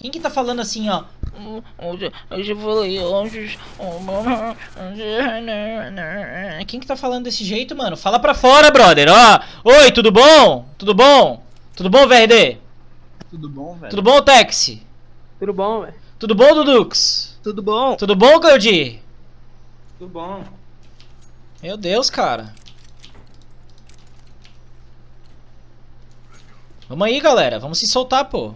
Quem que tá falando assim, ó? Hoje. Quem que tá falando desse jeito, mano? Fala pra fora, brother, ó. Oi, tudo bom? Tudo bom? Tudo bom, VRD? Tudo bom, velho? Tudo bom, Tex? Tudo bom, velho? Tudo bom, Dudux? Tudo bom? Tudo bom, Gaudi? Tudo bom. Meu Deus, cara. Vamos aí, galera. Vamos se soltar, pô.